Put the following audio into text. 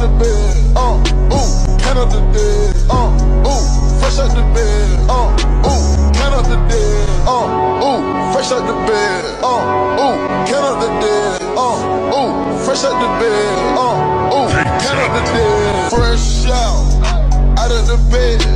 out the bed, uh, ooh, count up the dead, uh, ooh, fresh out the bed, uh, ooh, count up the dead, uh, ooh, fresh out the bed, uh, ooh, count up the dead, uh, ooh, fresh out the bed, uh, ooh, count up the dead, fresh out, out of the bed.